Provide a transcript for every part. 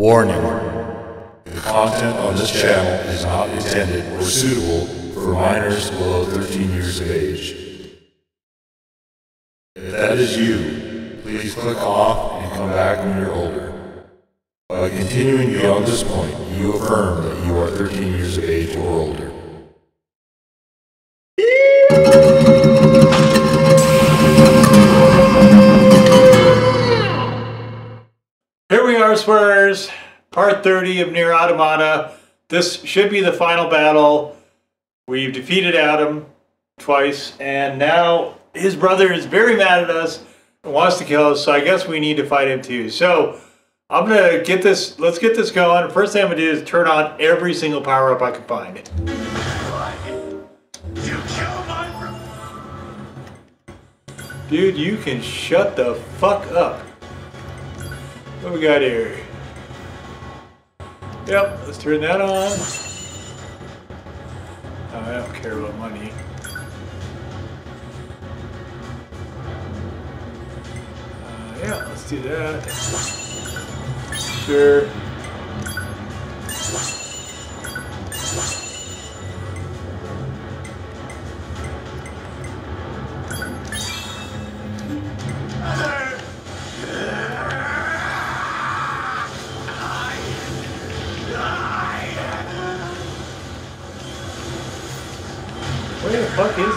Warning. The content on this channel is not intended or suitable for minors below 13 years of age. If that is you, please click off and come back when you're older. By continuing beyond this point, you affirm that you are 13 years of age or older. Swearers. Part 30 of Nier Automata. This should be the final battle. We've defeated Adam twice, and now his brother is very mad at us and wants to kill us, so I guess we need to fight him too. So I'm gonna get this, let's get this going. First thing I'm gonna do is turn on every single power up I can find. You Dude, you can shut the fuck up. What we got here? Yep, let's turn that on. Oh, I don't care about money. Uh, yeah, let's do that. Sure. Where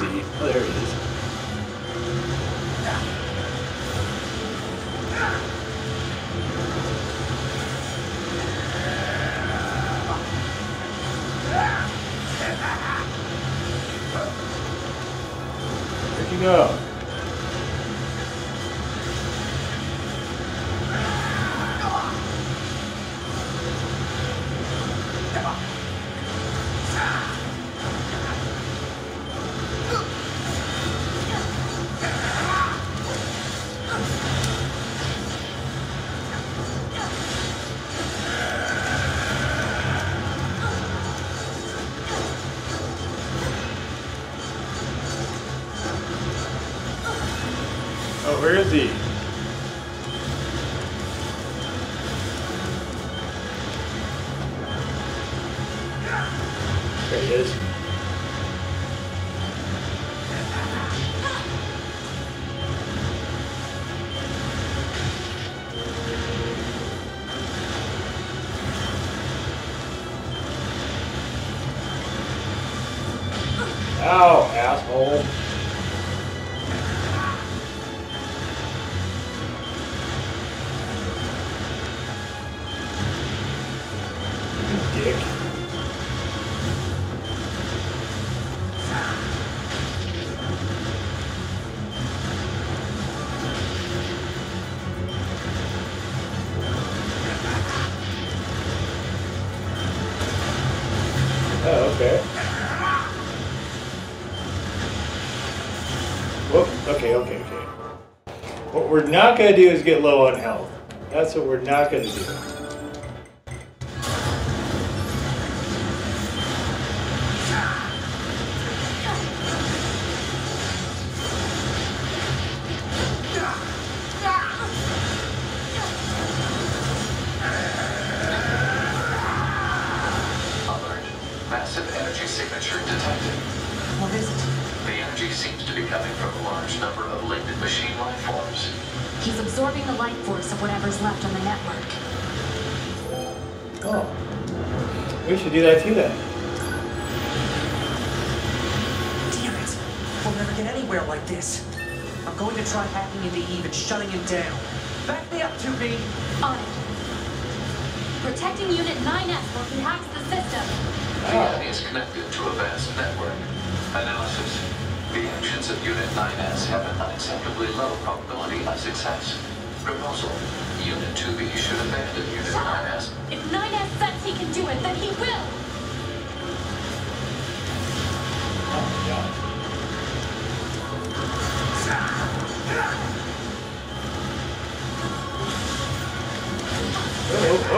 Ow, asshole. Not gonna do is get low on health. That's what we're not gonna do. We should do that too then. Damn it! We'll never get anywhere like this. I'm going to try hacking into Eve and shutting him down. Back me up, 2B! On it. Protecting Unit 9S while he hacks the system. The enemy is connected to a vast network. Analysis. The actions of Unit 9S have an unacceptably low probability of success. Proposal. Unit 2B should abandon Unit Shut 9S. If 9S says he can do it, then he will! Yeah. Oh,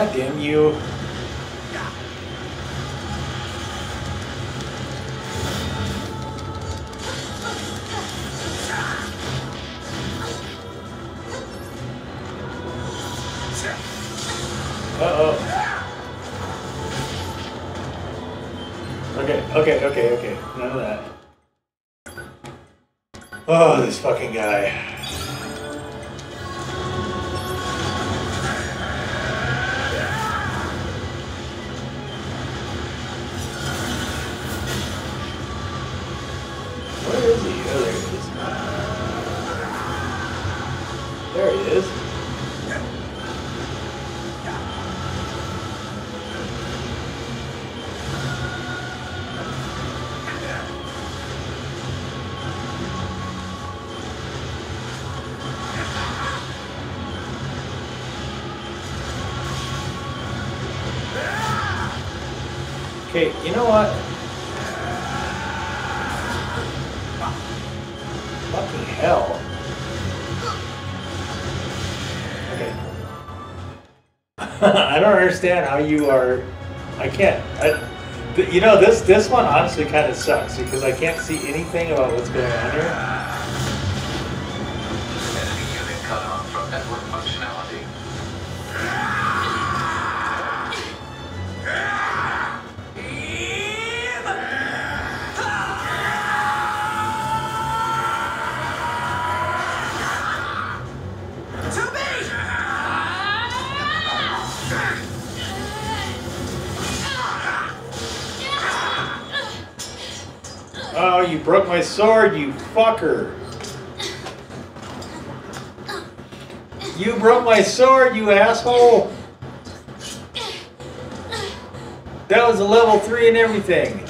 God damn you. Uh-oh. Okay, okay, okay, okay. None of that. Oh, this fucking guy. Fucking hell. Okay. I don't understand how you are. I can't. I, you know this this one honestly kind of sucks because I can't see anything about what's going on here. Oh, you broke my sword, you fucker! You broke my sword, you asshole! That was a level three and everything.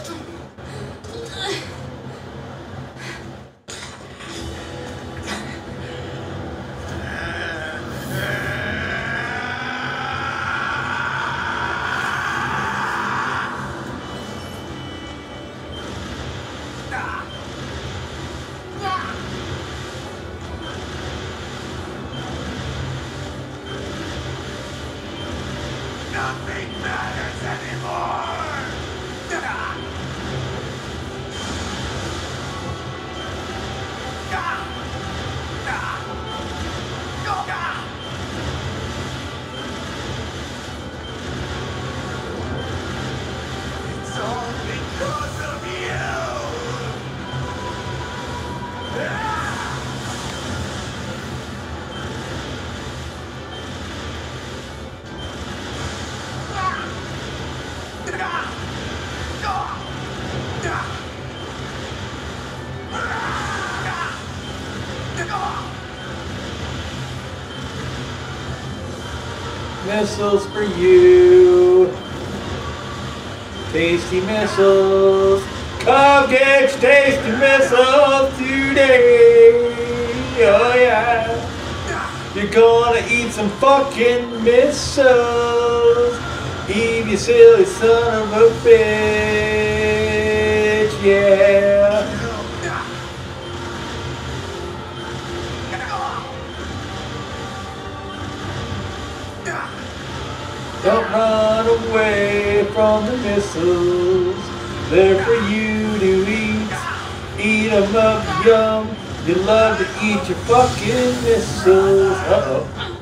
Nothing matters anymore! Missiles for you. Tasty missiles. Come get your tasty missiles today. Oh yeah. You're gonna eat some fucking missiles. Eve, you silly son of a bitch. Yeah. Don't run away from the missiles. They're for you to eat. Eat 'em up, yum. You love to eat your fucking missiles. Uh oh.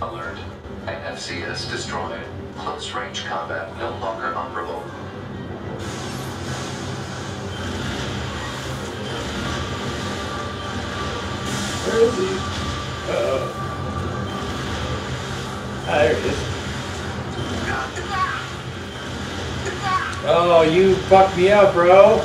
Alert. NFCS destroyed. Close range combat no longer operable. Where is he? Uh oh. Oh, you fucked me up, bro.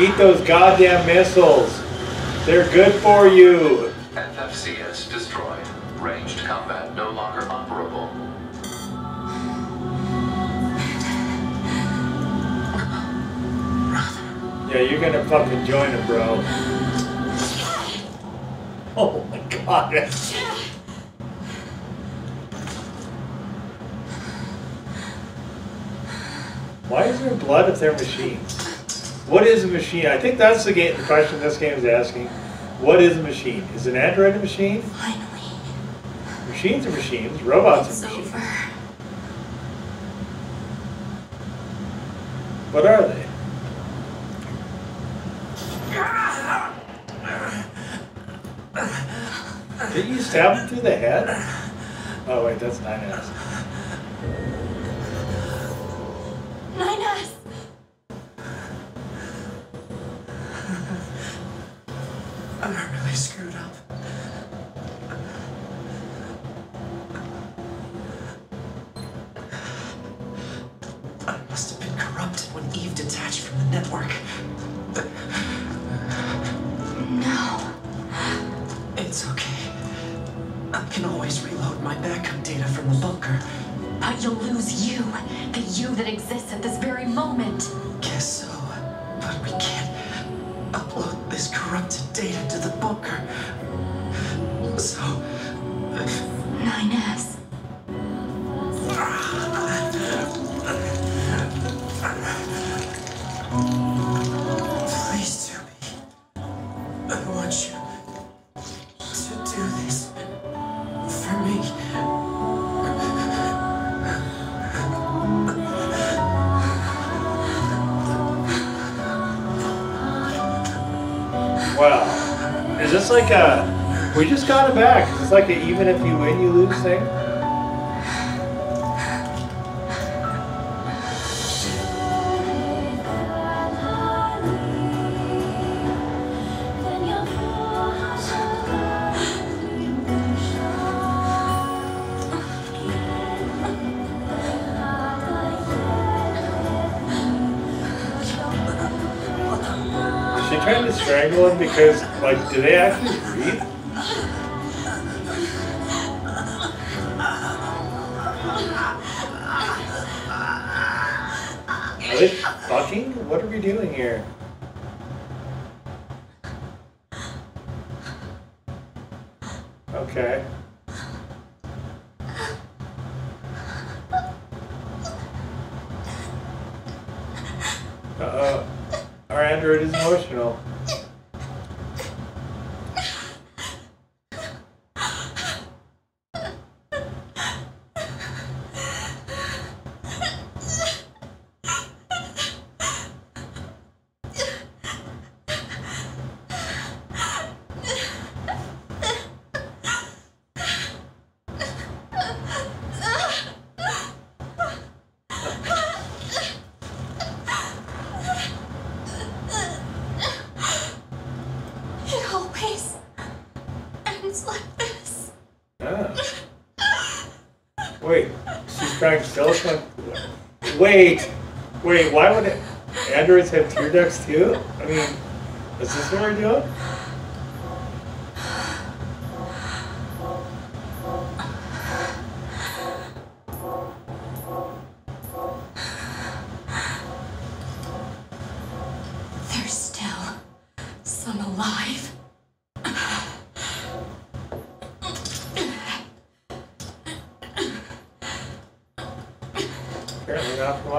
Eat those goddamn missiles. They're good for you. You're gonna fucking join him, bro. Oh my god. Why is there blood if they're machines? What is a machine? I think that's the game. The question this game is asking. What is a machine? Is an android a machine? Finally, Machines are machines. Robots it's are machines. over. What are they? Did you stab him through the head? Oh wait, that's 9S. Nine-S! I can always reload my backup data from the bunker. But you'll lose you. The you that exists at this very moment. Guess so. But we can't upload this corrupted data to the bunker. So, 9S. Like a. We just got it back. It's like a even if you win, you lose thing? She trying to strangle him because, like, do they actually breathe? Are they fucking? What are we doing here? Okay. Uh-oh. Our android is emotional. It always ends like this. Ah. Wait, she's trying to kill us? Wait, wait, why would it, androids have tear ducts too? I mean, is this what we're doing?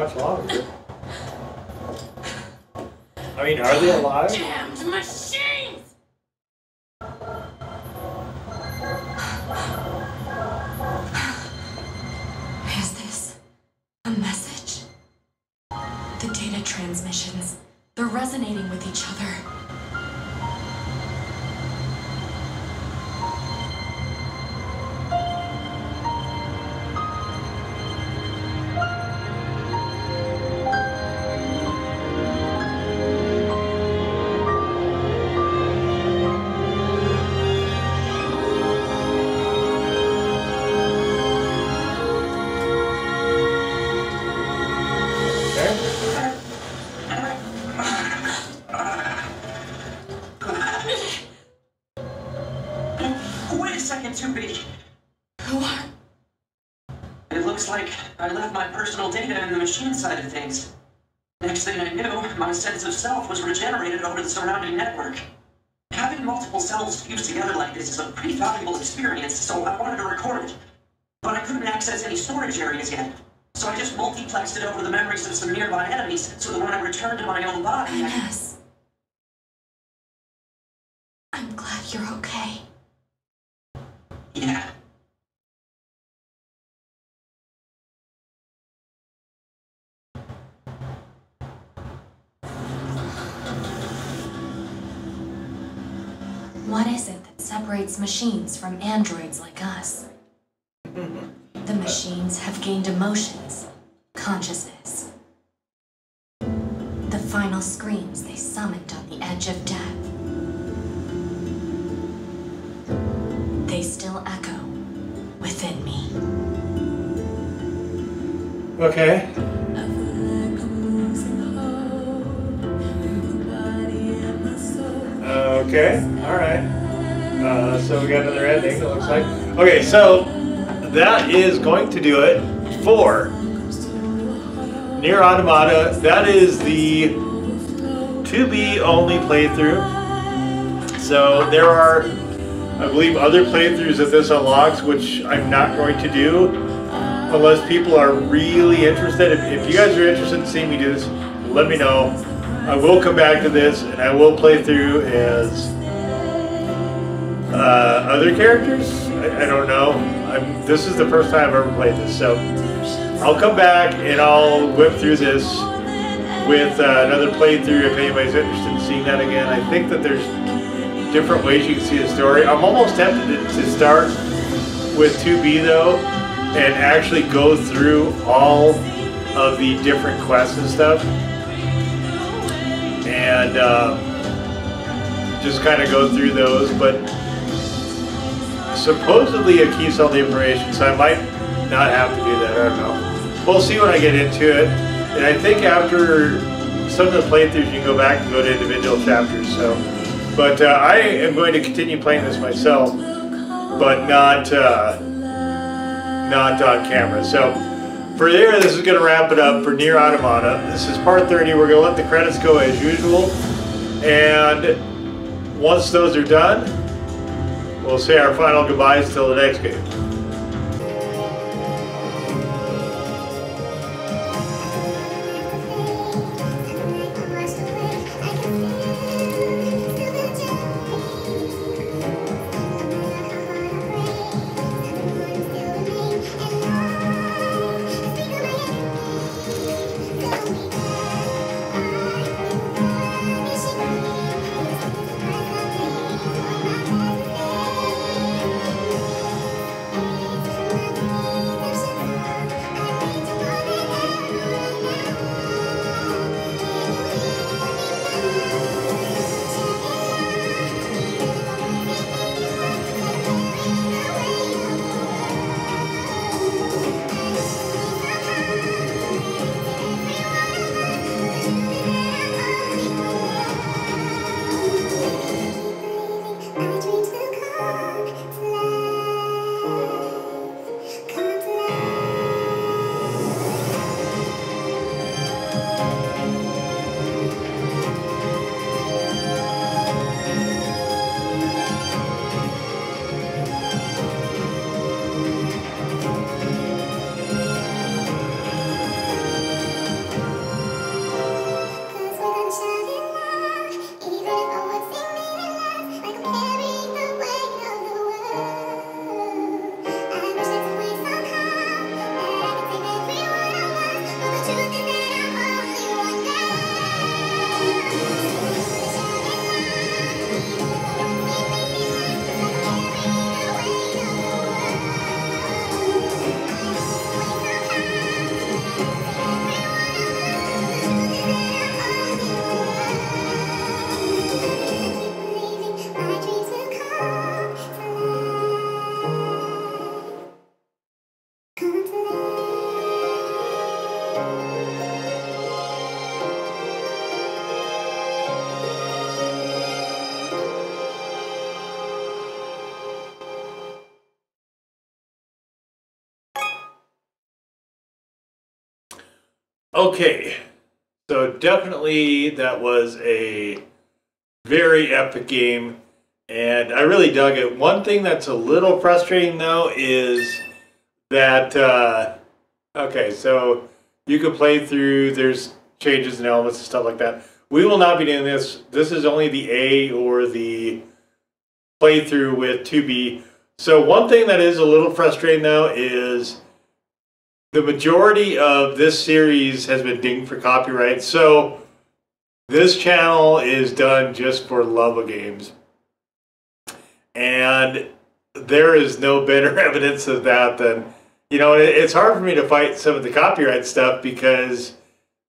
Much longer. I mean, are they alive? Damned machines! My sense of self was regenerated over the surrounding network. Having multiple selves fused together like this is a pretty valuable experience, so I wanted to record it. But I couldn't access any storage areas yet. So I just multiplexed it over the memories of some nearby enemies, so that when I returned to my own body, I... What is it that separates machines from androids like us? The machines have gained emotions, consciousness. The final screams they summoned on the edge of death. They still echo within me. Okay. Okay, alright. Uh, so we got another ending, it looks like. Okay, so that is going to do it for Nier Automata. That is the 2B only playthrough. So there are, I believe, other playthroughs that this unlocks, which I'm not going to do unless people are really interested. If, if you guys are interested in seeing me do this, let me know. I will come back to this and I will play through as uh, other characters. I, I don't know. I'm, this is the first time I've ever played this, so I'll come back and I'll whip through this with uh, another playthrough if anybody's interested in seeing that again. I think that there's different ways you can see the story. I'm almost tempted to, to start with 2B though and actually go through all of the different quests and stuff and um, just kind of go through those. But supposedly it keeps all the information, so I might not have to do that. I don't know. We'll see when I get into it. And I think after some of the playthroughs, you can go back and go to individual chapters. So, but uh, I am going to continue playing this myself, but not uh, not on camera. So. For there, this is going to wrap it up for Nier Automata. This is part 30. We're going to let the credits go as usual. And once those are done, we'll say our final goodbyes till the next game. Okay, so definitely that was a very epic game, and I really dug it. One thing that's a little frustrating though is that uh, okay, so you could play through. There's changes and elements and stuff like that. We will not be doing this. This is only the A or the playthrough with 2B. So one thing that is a little frustrating though is the majority of this series has been dinged for copyright. So this channel is done just for love of games. And there is no better evidence of that than, you know, it's hard for me to fight some of the copyright stuff because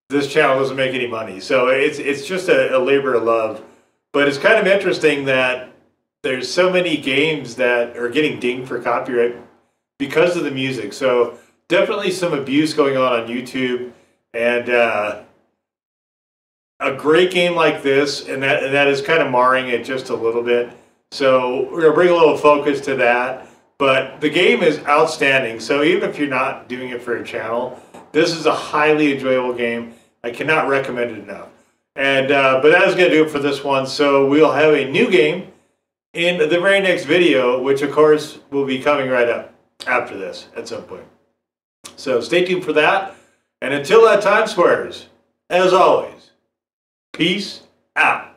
this channel doesn't make any money. So it's, it's just a, a labor of love. But it's kind of interesting that there's so many games that are getting dinged for copyright because of the music. So definitely some abuse going on on YouTube, and uh, a great game like this, and that and that is kind of marring it just a little bit. So we're gonna bring a little focus to that. But the game is outstanding. So even if you're not doing it for a channel, this is a highly enjoyable game. I cannot recommend it enough. And uh, but that is gonna do it for this one. So we'll have a new game in the very next video, which of course will be coming right up after this at some point. So stay tuned for that. And until that time, swearers, as always, peace out.